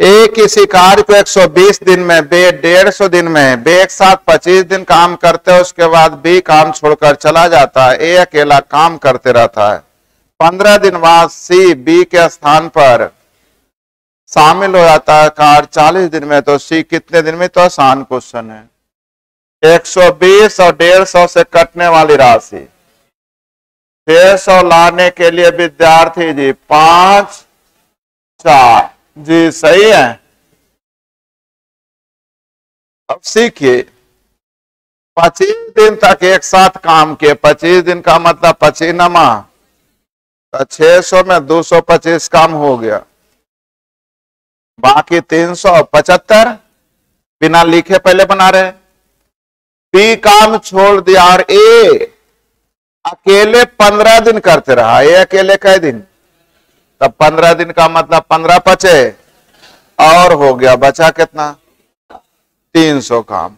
ए किसी कार्य को 120 दिन में, बे डेढ़ सौ दिन में, बे एक साथ 25 दिन काम करते हैं, उसके बाद बी काम छोड़कर चला जाता है, ए अकेला काम करते रहता है। पंद्रह दिन बाद सी, बी के स्थान पर शामिल हो जाता है कार्य 40 दिन में तो सी कितने दिन में तो आसान क्वेश्चन है। 120 और डेढ़ सौ से कटने वाली राशि। छह सौ लाने के लिए विद्यार्थी जी, पाँच, चार जी, सही है। अब सीखिए। पच्चीस दिन तक एक साथ काम किए। पच्चीस दिन का मतलब पच्चीस नमा तो छह सौ में दो सौ पच्चीस काम हो गया। बाकी तीन सौ पचहत्तर बिना लिखे पहले बना रहे। पी काम छोड़ दिया और ए अकेले पंद्रह दिन करते रहा। ये अकेले कई दिन? तब पंद्रह दिन का मतलब पंद्रह पचे, और हो गया बचा कितना? तीन सौ काम।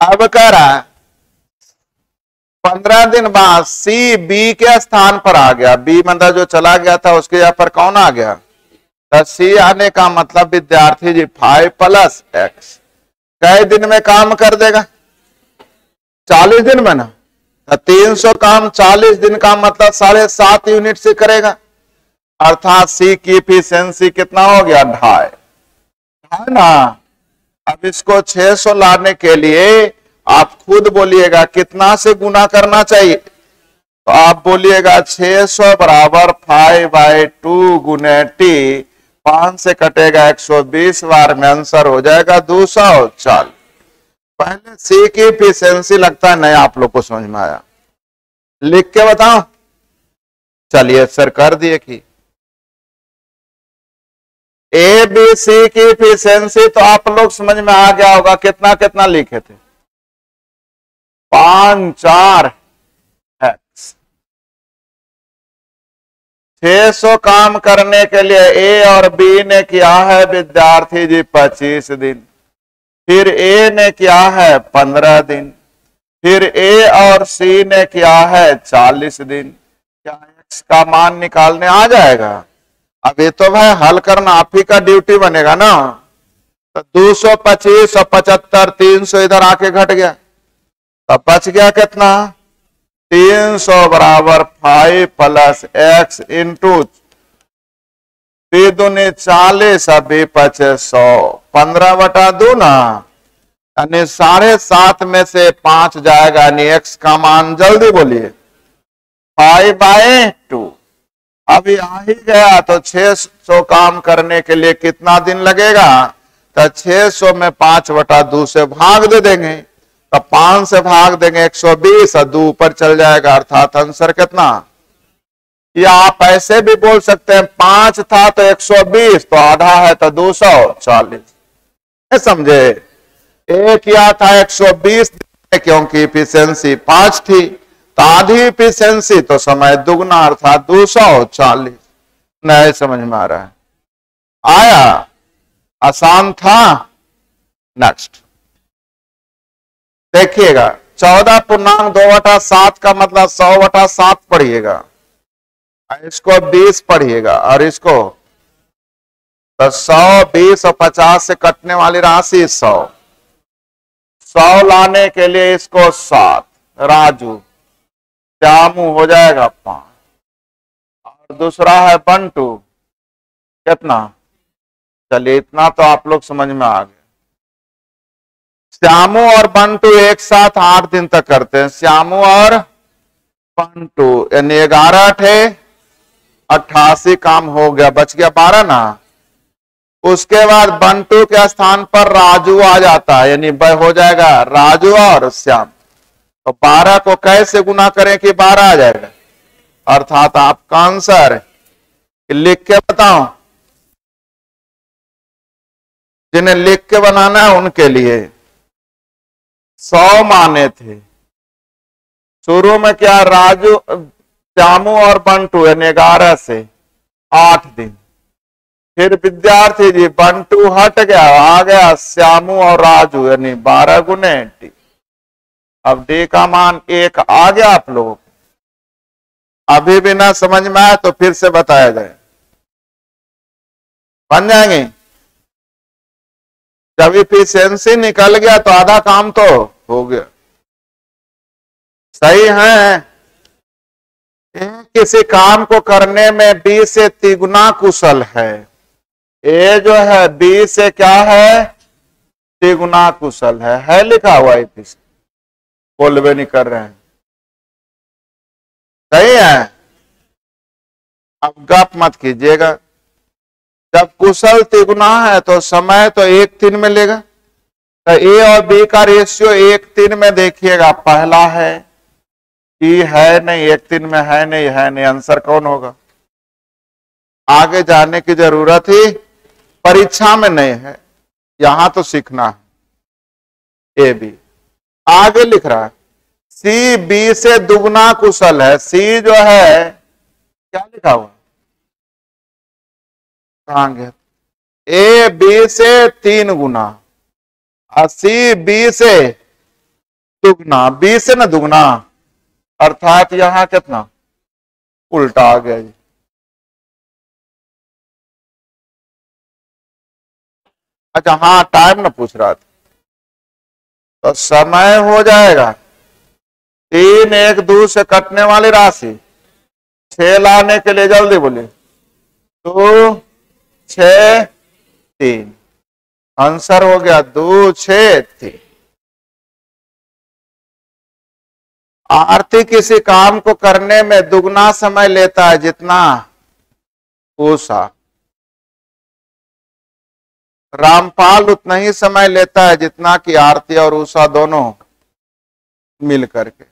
अब कह रहा है, पंद्रह दिन बाद सी, बी के स्थान पर आ गया। बी मतलब जो चला गया था, उसके यहाँ पर कौन आ गया? तो सी आने का मतलब विद्यार्थी जी फाइव प्लस एक्स कई दिन में काम कर देगा? चालीस दिन में ना। तो तीन सौ काम चालीस दिन का मतलब साढ़े सात यूनिट से करेगा। अर्थात सी की इफिशियंसी कितना हो गया? ढाई। है ना। अब इसको 600 लाने के लिए आप खुद बोलिएगा, कितना से गुना करना चाहिए? तो आप बोलिएगा 600 बराबर फाइव बाई टू गुने टी पाँच से कटेगा 120 बार में आंसर हो जाएगा दो सौ चालीस। पहले सी की इफिशियंसी लगता है नहीं आप लोग को समझ में आया। लिख के बताओ। चलिए सर कर दिए कि ए बी सी की इफिशियंसी तो आप लोग समझ में आ गया होगा कितना कितना लिखे थे। पाँच, चार एक्स छह सौ काम करने के लिए ए और बी ने किया है विद्यार्थी जी पच्चीस दिन। फिर ए ने किया है पंद्रह दिन। फिर ए और सी ने किया है चालीस दिन। क्या एक्स का मान निकालने आ जाएगा? अब ये तो भाई हल करना आप ही का ड्यूटी बनेगा ना। तो दो सौ पच्चीस पचहत्तर, तीन सौ इधर आके घट गया। तब बच गया कितना? तीन सौ बराबर फाइव प्लस एक्स इंटू दूनी चालीस, अभी पचे सौ। पंद्रह बटा दो ना। यानी साढ़े सात में से पाँच जाएगा, यानी एक्स का मान जल्दी बोलिए। Five by two. अभी आ ही गया तो 600 काम करने के लिए कितना दिन लगेगा? तो 600 में पाँच बटा दो से भाग दे देंगे। तो पाँच से भाग देंगे 120 और दो ऊपर चल जाएगा, अर्थात आंसर कितना? या आप ऐसे भी बोल सकते हैं, पाँच था तो 120 तो आधा है तो दो सौ चालीस। समझे? एक या था 120 क्योंकि इफिशियंसी पाँच थी। आधी इफिशियंसी तो समय दुगना अर्थात दो सौ चालीस। नए समझ में आ रहा है। आया, आसान था। नेक्स्ट देखिएगा, चौदह पूर्णांक दो बटा सात का मतलब सौ बटा सात पढ़िएगा। इसको बीस पढ़िएगा, और इसको तो सौ, बीस और पचास से कटने वाली राशि सौ। सौ लाने के लिए इसको सात, राजू। श्यामू हो जाएगा पाँच और दूसरा है बंटू। कितना? चलिए, इतना तो आप लोग समझ में आ गए। श्यामू और बंटू एक साथ आठ दिन तक करते हैं। श्यामू और बंटू, यानी ग्यारह थे अट्ठासी काम हो गया। बच गया बारह ना? उसके बाद बंटू के स्थान पर राजू आ जाता है, यानी हो जाएगा राजू और श्याम। तो बारह को कैसे गुना करें कि बारह आ जाएगा? अर्थात आपका आंसर लिख के बताओ। जिन्हें लिख के बनाना है उनके लिए। सौ माने थे। शुरू में क्या राजू श्यामू और बंटू यानी ग्यारह से आठ दिन। फिर विद्यार्थी जी, बंटू हट गया, आ गया, श्यामू और राजू यानी बारह गुने अब डी का मान एक आ गया आप लोगों। अभी भी ना समझ में आया तो फिर से बताया जाए। बन जाएँगे। जब इफिशियंसी निकल गया तो आधा काम तो हो गया। सही है। किसी काम को करने में बी से तिगुना कुशल है। ए जो है बी से क्या है? तिगुना कुशल है। है लिखा हुआ इफिशियंसी बोलवे नहीं कर रहे हैं। सही है। अब गप मत कीजिएगा। जब कुशल तिगुना है तो समय तो एक तीन में लेगा तो ए और बी का रेशियो एक तीन में देखिएगा। पहला है ई है नहीं, एक तीन में है नहीं है नहीं। आंसर कौन होगा? आगे जाने की ज़रूरत ही परीक्षा में नहीं है। यहाँ तो सीखना है। A, B. आगे लिख रहा है, सी बी से दुगना कुशल है, सी जो है, क्या लिखा हुआ ए बी से तीन गुना, और सी बी से दुगना, बी से ना दुगना, अर्थात यहाँ कितना? उल्टा आ गया जी। अच्छा हाँ टाइम ना पूछ रहा था। तो समय हो जाएगा। तीन एक दो से कटने वाली राशि। छ लाने के लिए जल्दी बोलिए। दो छ तीन। आंसर हो गया दो छ तीन। आरती किसी काम को करने में दुगना समय लेता है जितना ऊषा रामपाल उतना ही समय लेता है जितना कि आरती और उषा दोनों मिल करके।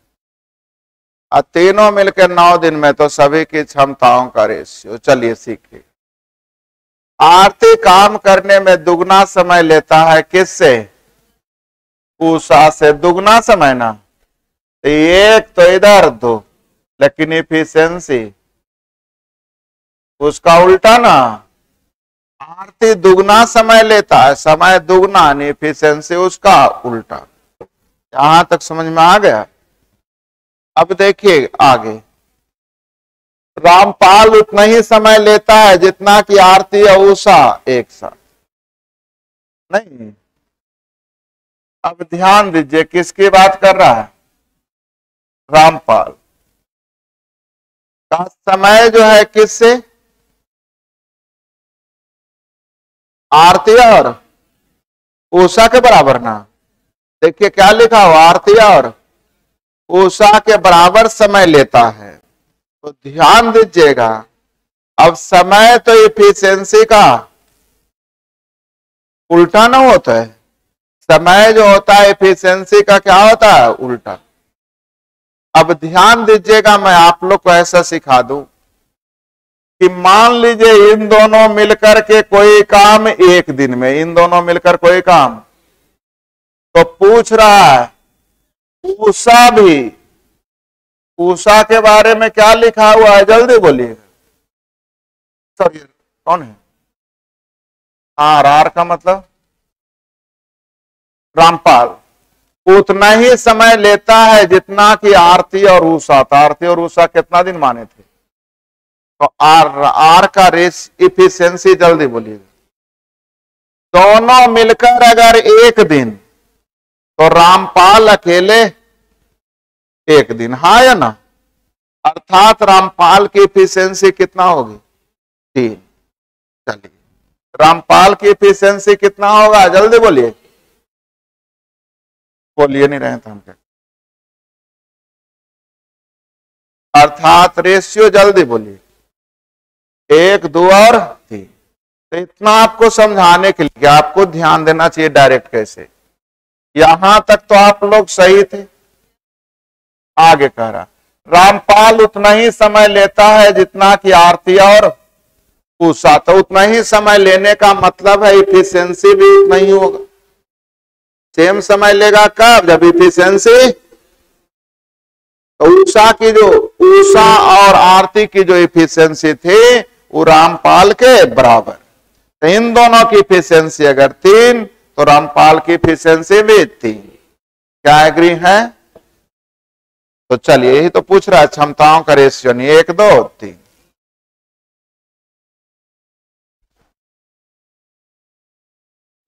और तीनों मिलकर नौ दिन में तो सभी की क्षमताओं का रेशियो। चलिए सीखिए। आरती काम करने में दुगना समय लेता है किससे? उषा से। दुगना समय ना? तो एक तो इधर दो, लेकिन इफिशियंसी उसका उल्टा ना? आरती दुगना समय लेता है, समय दुगना इफिशियंसी उसका उल्टा। यहाँ तक समझ में आ गया? अब देखिए आगे। रामपाल उतना ही समय लेता है जितना कि आरती और उषा एक साथ। नहीं। अब ध्यान दीजिए किसकी बात कर रहा है? रामपाल। का समय जो है किससे? आरती और उषा के बराबर ना। देखिए क्या लिखा हो, आरती और उषा के बराबर समय लेता है। तो ध्यान दीजिएगा, अब समय तो इफिशियंसी का उल्टा ना होता है। समय जो होता है इफिशियंसी का क्या होता है? उल्टा। अब ध्यान दीजिएगा, मैं आप लोग को ऐसा सिखा दूँ। कि मान लीजिए इन दोनों मिलकर के कोई काम एक दिन में, इन दोनों मिलकर कोई काम। तो पूछ रहा है उषा भी उषा के बारे में क्या लिखा हुआ है? जल्दी बोलिएगा सर कौन है? आर आर का मतलब? रामपाल। उतना ही समय लेता है जितना कि आरती और उषा था। आरती और उषा कितना दिन माने थे? तो आर आर का रेस इफिशियंसी जल्दी बोलिएगा दोनों मिलकर अगर एक दिन तो रामपाल अकेले एक दिन। हाँ या ना? अर्थात रामपाल की इफिशियंसी कितना होगी? तीन। चलिए। रामपाल की इफिशियंसी कितना होगा? जल्दी बोलिए। बोलिए, नहीं रहे थे हम क्या अर्थात रेशियो जल्दी बोलिए। एक दो और? तीन तो इतना आपको समझाने के लिए आपको ध्यान देना चाहिए डायरेक्ट कैसे। यहाँ तक तो आप लोग सही थे। आगे कह रहा रामपाल उतना ही समय लेता है जितना कि आरती और उषा तो उतना ही समय लेने का मतलब है इफिशियंसी भी उतना ही होगा। सेम समय लेगा कब? जब इफिशियंसी तो उषा की जो उषा और आरती की जो इफिशियंसी थी वो रामपाल के बराबर। इन दोनों की इफिशियंसी अगर तीन तो रामपाल की इफिशियंसी भी तीन। क्या एग्री है? तो चलिए, यही तो पूछ रहा है, क्षमताओं का रेशियो नहीं, एक, दो, तीन।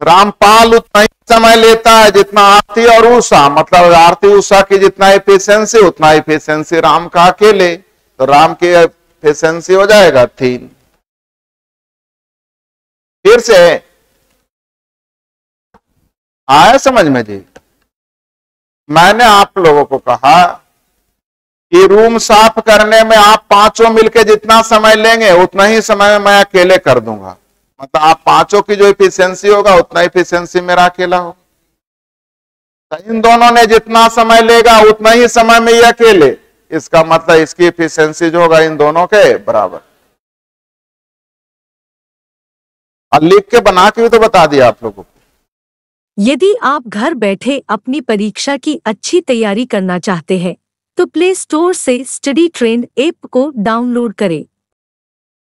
रामपाल उतना ही समय लेता है जितना आरती और उषा मतलब आरती उषा की जितना एफिशिएंसी उतना एफिशिएंसी राम का अकेले। तो राम की एफिशिएंसी हो जाएगा तीन। फिर से आया समझ में जी? मैंने आप लोगों को कहा कि रूम साफ़ करने में आप पाँचों मिलके जितना समय लेंगे, उतना ही समय में मैं अकेले कर दूँगा। मतलब आप पाँचों की जो इफिशियंसी होगा, उतना इफिशियंसी मेरा अकेला होगा। तो इन दोनों ने जितना समय लेगा, उतना ही समय में ये अकेले। इसका मतलब इसकी इफिशियंसी जो होगा इन दोनों के बराबर। और लिख के बना के भी तो बता दिया आप लोगों को। यदि आप घर बैठे अपनी परीक्षा की अच्छी तैयारी करना चाहते हैं तो प्ले स्टोर से स्टडी ट्रेंड ऐप को डाउनलोड करें।